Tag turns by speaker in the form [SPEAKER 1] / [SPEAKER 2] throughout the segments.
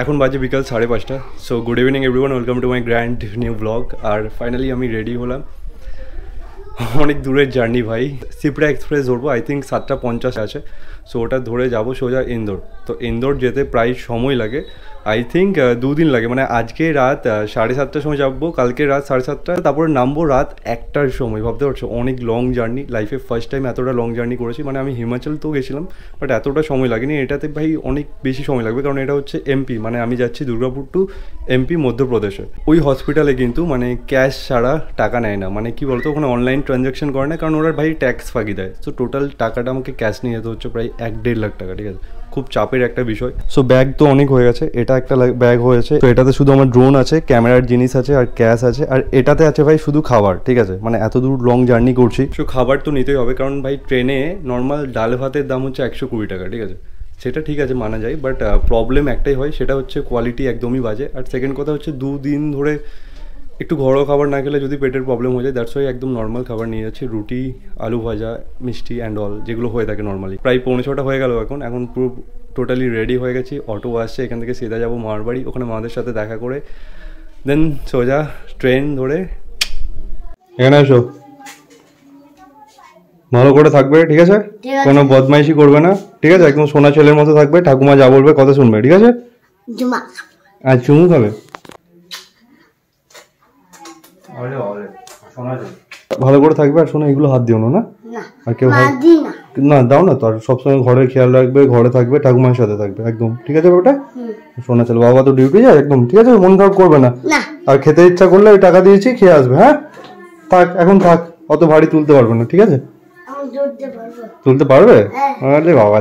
[SPEAKER 1] এখন বাজে বিকাল সাড়ে পাঁচটা। So good evening everyone welcome to my grand new blog R finally আমি রেডি হলাম। অনেক দূরের জার্নি ভাই। সিপড়া এক্সপ্রেস ধরবো আই থিঙ্ক সাতটা পঞ্চাশ আছে। সো ওটা ধরে যাব সোজা ইন্দোর তো ইন্দোর যেতে প্রায় সময় লাগে। আই থিঙ্ক দুদিন লাগে। মানে আজকে রাত সাড়ে সাতটার সময় যাব, কালকে রাত সাড়ে সাতটা, তারপরে নামবো রাত একটার সময়। ভাবতে পারছ, অনেক লং জার্নি লাইফে ফার্স্ট টাইম এতটা লং জার্নি করেছি। মানে আমি হিমাচল তো গেছিলাম বাট এতটা সময় লাগেনি। এটাতে ভাই অনেক বেশি সময় লাগবে, কারণ এটা হচ্ছে এমপি মানে আমি যাচ্ছি দুর্গাপুর টু এমপি মধ্যপ্রদেশে। ওই হসপিটালে কিন্তু মানে ক্যাশ ছাড়া টাকা নেয় না। মানে কি বলতো, ওখানে অনলাইন ট্রানজ্যাকশন করে না, কারণ ওরা ভাই ট্যাক্স ফাঁকি দেয়। তো টোটাল টাকাটা আমাকে ক্যাশ নিয়ে যেতে হচ্ছে প্রায় এক দেড় লাখ টাকা, ঠিক আছে? খুব চাপের একটা বিষয়। সো ব্যাগ তো অনেক হয়ে গেছে। এটা একটা ব্যাগ হয়েছে। তো এটাতে শুধু আমার ড্রোন আছে ক্যামেরার জিনিস আছে আর ক্যাশ আছে। আর এটাতে আছে ভাই শুধু খাবার, ঠিক আছে? মানে এত দূর লং জার্নি করছি। সো খাবার তো নিতেই হবে। কারণ ভাই ট্রেনে নর্মাল ডাল ভাতের দাম হচ্ছে একশো কুড়ি টাকা, ঠিক আছে? সেটা ঠিক আছে, মানা যায়। বাট প্রবলেম একটাই হয়। সেটা হচ্ছে কোয়ালিটি একদমই বাজে। আর সেকেন্ড কথা হচ্ছে দুদিন ধরে একটু ঘরোয়া খাবার না খেলে যদি পেটের প্রবলেম হয়ে যায় দ্যাটস ওয়াই একদম নর্মাল খাবার নিয়ে যাচ্ছি রুটি আলু ভাজা মিষ্টি অ্যান্ড অল যেগুলো হয়ে থাকে নর্মালি প্রায় পৌনে ছটা হয়ে গেল এখন এখন পুরো টোটালি রেডি হয়ে গেছি অটো আসছে এখান থেকে সিধা যাব মামার বাড়ি ওখানে মাদের সাথে দেখা করে দেন সোজা ট্রেন ধরে। এখানে আসো ভালো করে থাকবে ঠিক আছে? কোনো বদমাইশি করবে না ঠিক আছে? একদম সোনা ছেলের মতো থাকবে ঠাকুমা যা বলবে কথা শুনবে ঠিক আছে? আর চুমু খাবে? ভালো করে থাকবে আর শোনো এগুলো হাত দিও না আর কেউ
[SPEAKER 2] না
[SPEAKER 1] না। দাও না তো আর সবসময় ঘরের খেয়াল রাখবে ঘরে থাকবে ঠাকুমার সাথে থাকবে একদম। ঠিক আছে ওটা শোনা চলো বাবা তো ডিউটি যায় একদম। ঠিক আছে মন খারাপ করবে না।
[SPEAKER 2] না।
[SPEAKER 1] আর খেতে ইচ্ছা করলে ওই টাকা দিয়েছি খেয়ে আসবে হ্যাঁ? থাক এখন থাক অত ভারী তুলতে পারবে না ঠিক আছে? তুলতে পারবে।
[SPEAKER 2] হ্যাঁ।
[SPEAKER 1] আরে বাবা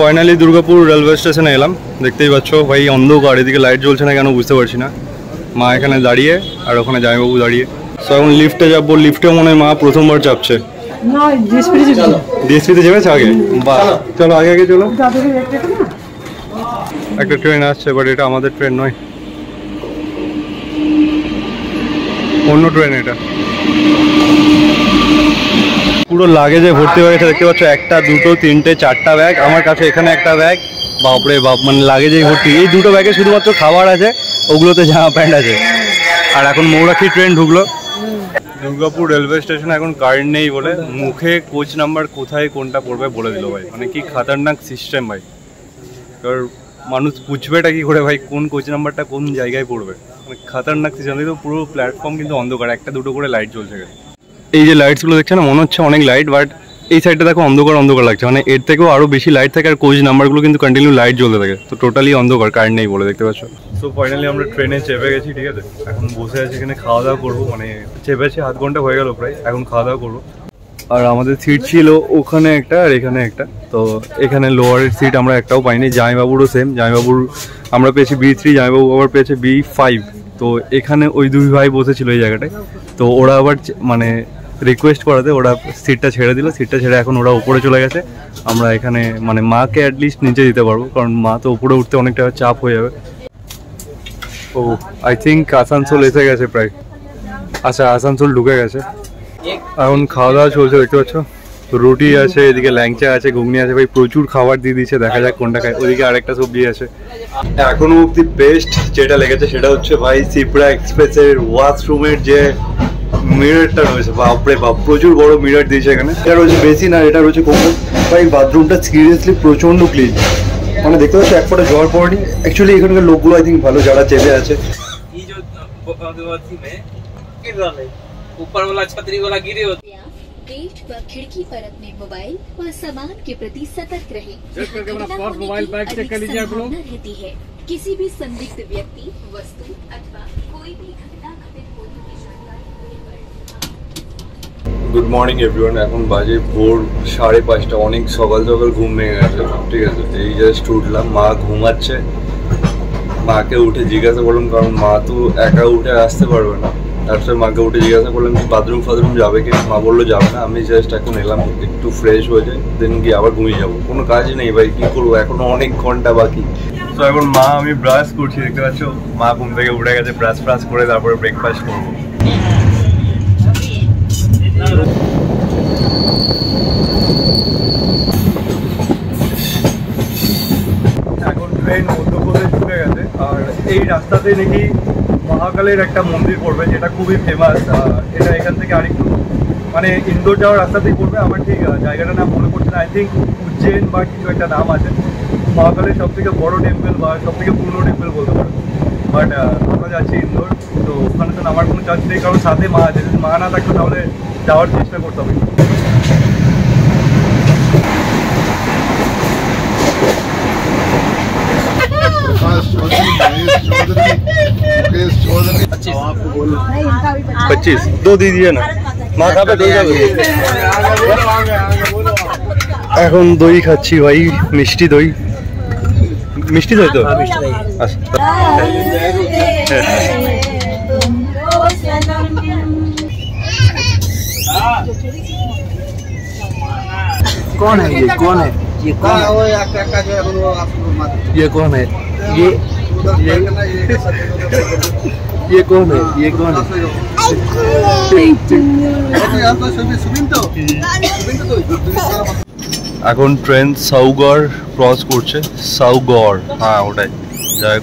[SPEAKER 1] ফাইনালি দুর্গাপুর রেলওয়ে স্টেশনে এলাম। দেখতেই পাচ্ছ ভাই অন্ধকার। এদিকে লাইট জ্বলছে না কেন বুঝতে পারছি না। মা এখানে দাঁড়িয়ে আর ওখানে জামাইবাবু দাঁড়িয়ে। তো এখন লিফটে যাব। লিফটে মনে হয় মা প্রথমবার চাপছে।
[SPEAKER 3] যাবে।
[SPEAKER 1] ডিএসপিতে চেপেছে আগে? বাহ। চলো। আগে আগে চলো। একটা ট্রেন আসছে বাট এটা আমাদের ট্রেন নয়। অন্য ট্রেন এটা। পুরো লাগেজে ভর্তি হয়ে গেছে, দেখতে পাচ্ছ, একটা, দুটো, তিনটে, চারটা ব্যাগ আমার কাছে এখানে একটা ব্যাগ বাপরে বাপ মানে লাগেজেই ভর্তি। এই দুটো ব্যাগে শুধুমাত্র খাবার আছে, ওগুলোতে জামা প্যান্ট আছে। আর এখন মৌরাখি ট্রেন ঢুকলো। দুর্গাপুর রেলওয়ে স্টেশন এখন কারেন্ট নেই বলে। মুখে কোচ নাম্বার কোথায়, কোনটা পড়বে বলে দিল ভাই। মানে কি খাতারনাক সিস্টেম ভাই। এবার মানুষ বুঝবেটা কি করে ভাই, কোন কোচ নাম্বারটা কোন জায়গায় পড়বে। মানে খাতারনাক সিস্টেম তো পুরো প্ল্যাটফর্ম কিন্তু অন্ধকার, একটা, দুটো করে লাইট জ্বলছে গেছে এই যে লাইটসগুলো দেখছে না মনে হচ্ছে অনেক লাইট বাট এই সাইডটা দেখো অন্ধকার অন্ধকার লাগছে। মানে এর থেকেও আরও বেশি লাইট থাকে আর কোচ নাম্বারগুলো কিন্তু কন্টিনিউ লাইট জ্বলতে থাকে। তো টোটালি অন্ধকার কারেন্ট নেই বলে দেখতে পাচ্ছ? সো ফাইনালি আমরা ট্রেনে চেপে গেছি ঠিক আছে? এখন বসে আছি এখানে খাওয়া দাওয়া করব। মানে চেপেছি আধ ঘণ্টা হয়ে গেল প্রায় এখন খাওয়া দাওয়া করব। আর আমাদের সিট ছিল ওখানে একটা আর এখানে একটা। তো এখানে লোয়ারের সিট আমরা একটাও পাইনি জামাইবাবুরও সেম জামাইবাবুর আমরা পেয়েছি বি থ্রি জামাইবাবু আবার পেয়েছে বি ফাইভ তো এখানে ওই দুই ভাই বসেছিল এই জায়গাটায়। তো ওরা আবার মানে রিকোয়েস্ট করাতে ওরা সিটটা ছেড়ে দিল। সিটটা ছেড়ে এখন ওরা উপরে চলে গেছে। আমরা এখানে মানে মাকে অ্যাটলিস্ট নিচে দিতে পারব, কারণ মা তো উপরে উঠতে অনেকটা চাপ হয়ে যাবে। ও আই থিঙ্ক আসানসোল এসে গেছে প্রায়। আচ্ছা আসানসোল ঢুকে গেছে। এখন খাওয়া দাওয়া চলছে, দেখতে পাচ্ছ? রুটি আছে, এদিকে ল্যাংচা আছে, ঘুগনি আছে। ভাই, প্রচুর খাবার দিয়ে দিচ্ছে দেখা যাক কোনটা খায়। ওদিকে আরেকটা সবজি আছে। এখনও অব্দি বেস্ট যেটা লেগেছে সেটা হচ্ছে ভাই সিপ্রা এক্সপ্রেসের ওয়াশরুমের যে মিররটা রয়েছে বাপরে বাপ প্রচুর বড় মিরর দিয়েছে এখানে এটা রয়েছে বেশি না এটা রয়েছে কম ভাই বাথরুমটা সিরিয়াসলি প্রচন্ড ক্লিন মানে দেখতে পাচ্ছ এক ফোঁটা জল পড়েনি অ্যাকচুয়ালি এখানকার লোকগুলো আই থিঙ্ক ভালো যারা চেপে আছে
[SPEAKER 4] ये जो अथी में गिर रहा है ऊपर वाला छतरी वाला गिरे होते
[SPEAKER 5] आप गेट व खिड़की पर अपने मोबाइल व सामान के प्रति सतर्क रहें
[SPEAKER 3] चेक करके अपना
[SPEAKER 5] घटना
[SPEAKER 3] पर्स,
[SPEAKER 5] होने
[SPEAKER 3] मोबाइल
[SPEAKER 5] की
[SPEAKER 3] बैग चेक
[SPEAKER 5] अधिक
[SPEAKER 3] कर लीजिए आप लोग।
[SPEAKER 5] संभावना रहती है किसी भी संदिग्ध व्यक्ति वस्तु अथवा
[SPEAKER 1] গুড মর্নিং এভরিওয়ান এখন বাজে ভোর সাড়ে পাঁচটা। অনেক সকাল সকাল ঘুম ভেঙে গেছে। ঠিক আছে, এই জাস্ট উঠলাম। মা ঘুমাচ্ছে। মাকে উঠে জিজ্ঞাসা করলাম, কারণ মা তো একা উঠে আসতে পারবে না। তারপরে মাকে উঠে জিজ্ঞাসা করলাম কি বাথরুম ফাথরুম যাবে কি মা বলল, যাবে না। আমি জাস্ট এখন এলাম, একটু ফ্রেশ হয়ে যাই দেন গিয়ে আবার ঘুমিয়ে যাব। কোনো কাজ নেই ভাই, কি করব? এখনও অনেক ঘণ্টা বাকি। তো এখন মা, আমি ব্রাশ করছি, দেখতে পাচ্ছ? মা ঘুম থেকে উঠে গেছে ব্রাশ ফ্রাশ করে তারপরে ব্রেকফাস্ট করব। এখন ট্রেন মধ্যপ্রদেশ ঢুকে গেছে। আর এই রাস্তাতে নাকি মহাকালের একটা মন্দির পড়বে যেটা খুবই ফেমাস এটা এখান থেকে আরেকটু মানে ইন্দোর যাওয়ার রাস্তাতেই পড়বে আমার ঠিক আহ, জায়গাটার নাম মনে পড়ছে না আই থিঙ্ক উজ্জৈন বা কিছু একটা নাম আছে। মহাকালের সব থেকে বড় টেম্পল বা সব থেকে পুরনো টেম্পল বলতে পারো। বাট আমরা যাচ্ছি ইন্দোর তো ওখানে তো নামার কোনো চান্স নেই কারণ সাথে মা আছে যদি মা না থাকতো তাহলে যাওয়ার চেষ্টা করতাম একটু।
[SPEAKER 6] विकास चौधरी महेश चौधरी मुकेश चौधरी
[SPEAKER 1] पच्चीस दो दीजिए ना মা খাবে দই খাবে এখন দই খাচ্ছি ভাই মিষ্টি দই মিষ্টি দই তো আচ্ছা।
[SPEAKER 7] कौन है ये कौन है ये कौन है ये कौन है ये ये ये कौन है ये कौन है
[SPEAKER 1] এখন ট্রেন সাউগড় ক্রস করছে। সাউগড় হ্যাঁ ওটাই। যাই।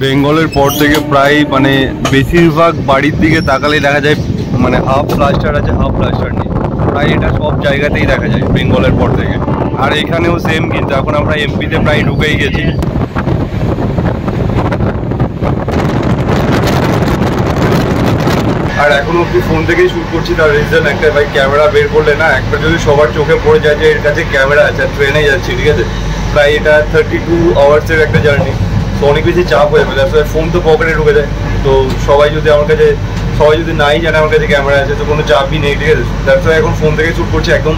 [SPEAKER 1] বেঙ্গলের পর থেকে প্রায় মানে বেশিরভাগ বাড়ির দিকে তাকালেই দেখা যায় মানে হাফ প্লাস্টার আছে হাফ প্লাস্টার নেই। প্রায় এটা সব জায়গাতেই দেখা যায় বেঙ্গলের পর থেকে। আর এখানেও সেম কিন্তু, এখন আমরা এমপিতে প্রায় ঢুকেই গেছি। আর এখনও অব্দি ফোন থেকেই শুট করছি, তার রিজন একটা ভাই ক্যামেরা বের করলে না, একটা যদি সবার চোখে পড়ে যায় যে এর কাছে ক্যামেরা আছে ট্রেনে যাচ্ছি, ঠিক আছে? প্রায় এটা থার্টি টু আওয়ার্সের একটা জার্নি তো অনেক বেশি চাপ হয়ে যাবে ফোন তো পকেটে ঢুকে যায়। তো সবাই যদি আমার কাছে, সবাই যদি নাই জানে আমার কাছে ক্যামেরা আছে, তো কোনো চাপই নেই, ঠিক আছে? দ্যাটস এখন ফোন থেকে শুট করছি, একদম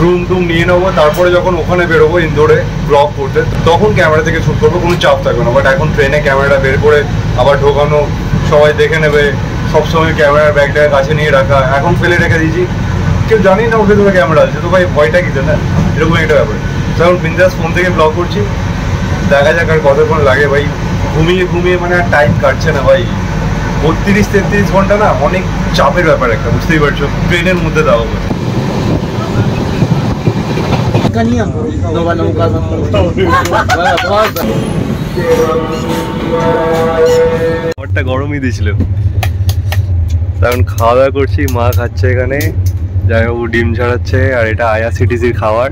[SPEAKER 1] রুম টুম নিয়ে নেব, তারপরে যখন ওখানে বেরোবো ইন্দোরে ব্লগ করতে, তখন ক্যামেরা থেকে শুট করব, কোনো চাপ থাকবে না। বাট এখন ট্রেনে ক্যামেরাটা বের করে আবার ঢোকানো সবাই দেখে নেবে সবসময় ক্যামেরার ব্যাগটা কাছে নিয়ে রাখা এখন ফেলে রেখে দিয়েছি কেউ জানি না ওকে তোমার ক্যামেরা আছে তো ভাই ভয়টা কিসে না এরকম একটা ব্যাপার তো এখন বিন্দাস ফোন থেকে ব্লগ করছি দেখা যাক আর কতক্ষণ লাগে ভাই ঘুমিয়ে ঘুমিয়ে মানে আর টাইম কাটছে না ভাই বত্রিশ তেত্রিশ ঘন্টা না অনেক চাপের ব্যাপার একটা বুঝতেই পারছো ট্রেনের মধ্যে দেওয়া হবে
[SPEAKER 7] का नियम नौका नौका
[SPEAKER 1] ঘরটা গরমই দিয়েছিল। তখন খাওয়া দাওয়া করছি মা খাচ্ছে এখানে। যাই হোক ডিম ছাড়াচ্ছে আর এটা আইআরসিটিসির খাবার।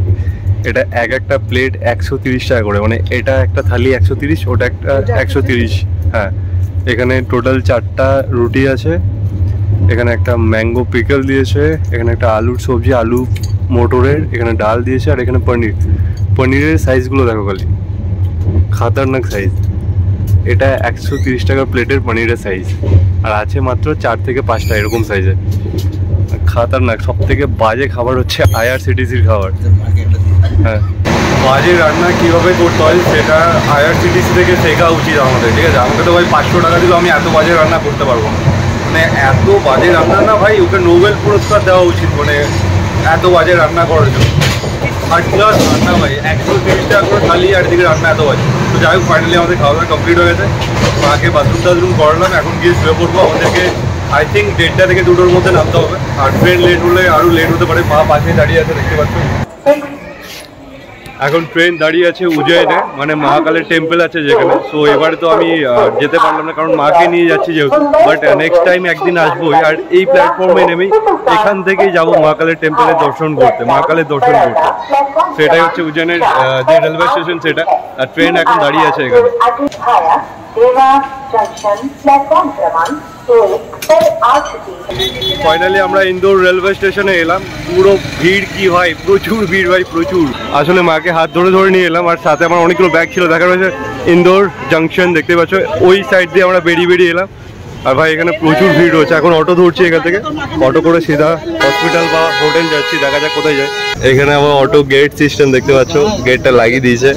[SPEAKER 1] এটা এক একটা প্লেট একশো তিরিশ টাকা করে। মানে এটা একটা থালি একশো তিরিশ ওটা একটা একশো তিরিশ। হ্যাঁ। এখানে টোটাল চারটা রুটি আছে। এখানে একটা ম্যাঙ্গো পিকল দিয়েছে এখানে একটা আলুর সবজি আলু মোটরের এখানে ডাল দিয়েছে আর এখানে পনির। পনিরের সাইজগুলো দেখো খালি। খাতারনাক সাইজ এটা একশো তিরিশ টাকা প্লেটের পনিরের সাইজ আর আছে মাত্র চার থেকে পাঁচটা, এরকম সাইজের খাতারনাক সব থেকে বাজে খাবার হচ্ছে আইআরসিটিসির খাবার। হ্যাঁ। বাজে রান্না কীভাবে করতে হয় সেটা আইআরসিটিসি থেকে শেখা উচিত আমাদের, ঠিক আছে? আমাকে তো ভাই পাঁচশো টাকা দিলেও আমি এত বাজে রান্না করতে পারব না। মানে এত বাজে রান্না না ভাই, ওকে নোবেল পুরস্কার দেওয়া উচিত মানে এত বাজে রান্না করার জন্য। আর রান্না ভাই। একশো তিরিশ টাকা করে থালি আর দিকে রান্না এত বাজে। তো যাই হোক ফাইনালি আমাদের খাওয়া দাওয়া কমপ্লিট হয়ে গেছে। মাকে বাথরুম টাথরুম করালাম, এখন গিয়ে শুয়ে পড়ব। আমাদেরকে আই থিঙ্ক দেড়টা থেকে দুটোর মধ্যে নামতে হবে। আর ট্রেন লেট হলে আরও লেট হতে পারে। মা পাশে দাঁড়িয়ে আছে, দেখতে পাচ্ছ। এখন ট্রেন দাঁড়িয়ে আছে উজ্জয়নে মানে মহাকালের টেম্পল আছে যেখানে। সো এবারে তো আমি যেতে পারলাম না, কারণ মাকে নিয়ে যাচ্ছি যেহেতু। বাট নেক্সট টাইম একদিন আসবোই, আর এই প্ল্যাটফর্মে নেমেই এখান থেকেই যাব মহাকালের টেম্পলের দর্শন করতে, মহাকালের দর্শন করতে। সেটাই হচ্ছে উজ্জয়নের যে রেলওয়ে স্টেশন সেটা, আর ট্রেন এখন দাঁড়িয়ে আছে এখানে। ফাইনালি আমরা ইন্দোর রেলওয়ে স্টেশনে এলাম। পুরো ভিড় কি হয় প্রচুর ভিড় ভাই, প্রচুর। আসলে মাকে হাত ধরে ধরে নিয়ে এলাম, আর সাথে আমার অনেকগুলো ব্যাগ ছিল। দেখা রয়েছে ইন্দোর জাংশন দেখতে পাচ্ছ? ওই সাইড দিয়ে আমরা বেরিয়ে বেরিয়ে এলাম। আর ভাই, এখানে প্রচুর ভিড় হচ্ছে এখন অটো ধরছি এখান থেকে। অটো করে সিধা হসপিটাল বা হোটেল যাচ্ছি, দেখা যাক কোথায় যায়। এখানে আবার অটো গেট সিস্টেম দেখতে পাচ্ছ। গেটটা লাগিয়ে দিয়েছে।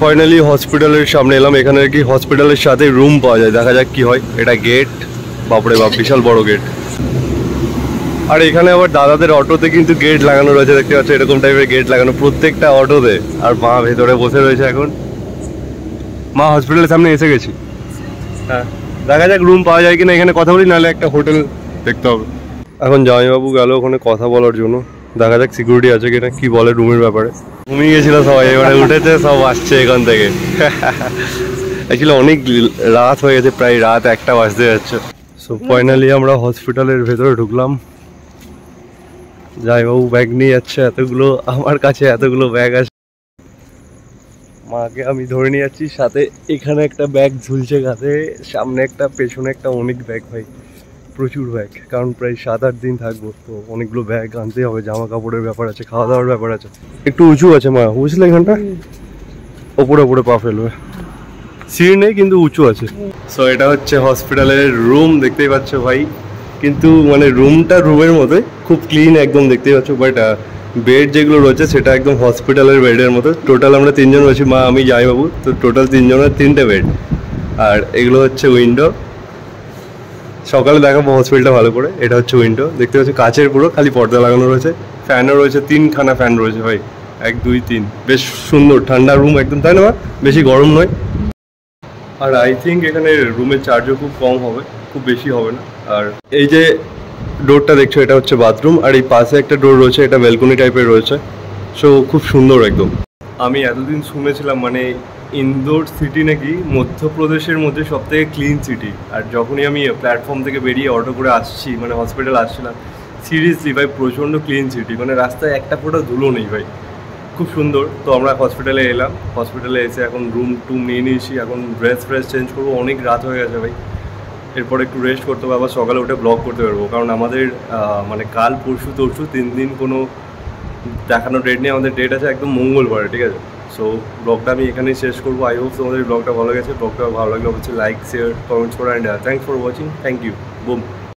[SPEAKER 1] ফাইনালি হসপিটালের সামনে এলাম। এখানে কি হসপিটালের সাথে রুম পাওয়া যায়? দেখা যাক কি হয়। এটা গেট বাপরে বাপ বিশাল বড় গেট আর এখানে আবার দাদাদের অটোতে কিন্তু গেট লাগানো রয়েছে দেখতে পাচ্ছ? এরকম টাইপের গেট লাগানো। প্রত্যেকটা অটোতে। আর মা ভেতরে বসে রয়েছে এখন। মা হসপিটালের সামনে এসে গেছি। হ্যাঁ। দেখা যাক রুম পাওয়া যায় কিনা। এখানে কথা বলি নাহলে একটা হোটেল দেখতে হবে। এখন জামাইবাবু গেল ওখানে কথা বলার জন্য। দেখা যাক সিকিউরিটি আছে কিনা কি বলে রুমের ব্যাপারে। ঘুমিয়ে গেছিল সবাই, এবারে উঠেছে, সব আসছে এখান থেকে। অ্যাকচুয়ালি অনেক রাত হয়ে গেছে, প্রায় রাত একটা বাজতে যাচ্ছে। সো ফাইনালি আমরা হসপিটালের ভেতরে ঢুকলাম। জামাইবাবু ব্যাগ নিয়ে যাচ্ছে এতগুলো, আমার কাছে এতগুলো ব্যাগ আছে। মাকে আমি ধরে নিয়ে যাচ্ছি, সাথে এখানে একটা ব্যাগ ঝুলছে কাঁধে সামনে একটা, পেছনে একটা অনেক ব্যাগ ভাই। প্রচুর ব্যাগ কারণ প্রায় সাত আট দিন থাকব তো অনেকগুলো ব্যাগ আনতে হবে জামা কাপড়ের ব্যাপার আছে খাওয়া দাওয়ার ব্যাপার আছে। একটু উঁচু আছে মা বুঝলে এখানটা? ওপরে ওপরে পা ফেলবে। সিঁড়ি নেই কিন্তু উঁচু আছে। সো এটা হচ্ছে হসপিটালের রুম দেখতেই পাচ্ছ ভাই। কিন্তু মানে রুমটা রুমের মতোই খুব ক্লিন একদম দেখতেই পাচ্ছ বাট বেড যেগুলো রয়েছে সেটা একদম হসপিটালের বেডের মতো। টোটাল আমরা তিনজন রয়েছি মা আমি যাই বাবু তো টোটাল তিনজনের তিনটে বেড আর এগুলো হচ্ছে উইন্ডো সকালে দেখাবো হসপিটালটা ভালো করে। এটা হচ্ছে উইন্ডো দেখতে পাচ্ছি কাচের পুরো, খালি পর্দা লাগানো রয়েছে। ফ্যানও রয়েছে, তিনখানা ফ্যান রয়েছে ভাই। এক, দুই, তিন। বেশ সুন্দর, ঠান্ডা রুম একদম, তাই না বেশি গরম নয়। আর আই থিঙ্ক এখানে রুমের চার্জও খুব কম হবে, খুব বেশি হবে না। আর এই যে ডোরটা দেখছ, এটা হচ্ছে বাথরুম আর এই পাশে একটা ডোর রয়েছে, এটা ব্যালকনি টাইপের রয়েছে। সো খুব সুন্দর একদম। আমি এতদিন শুনেছিলাম মানে ইন্দোর সিটি নাকি মধ্যপ্রদেশের মধ্যে সব থেকে ক্লিন সিটি আর যখনই আমি প্ল্যাটফর্ম থেকে বেরিয়ে অটো করে আসছি মানে হসপিটাল আসছিলাম সিরিয়াসলি ভাই, প্রচণ্ড ক্লিন সিটি মানে রাস্তায় একটা ফোটা ধুলো নেই ভাই। খুব সুন্দর। তো আমরা হসপিটালে এলাম। হসপিটালে এসে এখন রুম টুম নিয়ে নিয়েছি। এখন ড্রেস ফ্রেস চেঞ্জ করব। অনেক রাত হয়ে গেছে ভাই। এরপর একটু রেস্ট করতে হবে। আবার সকালে উঠে ব্লগ করতে পারব কারণ আমাদের মানে কাল পরশু তরশু তিন দিন কোনো দেখানো ডেট নেই। আমাদের ডেট আছে একদম মঙ্গলবারে, ঠিক আছে? সো ব্লগটা আমি এখানেই শেষ করব। আই হোপ তোমাদের ব্লগটা ভালো গেছে ব্লগটা ভালো লাগলে অবশ্যই লাইক শেয়ার কমেন্টস করো and thanks for watching thank you broom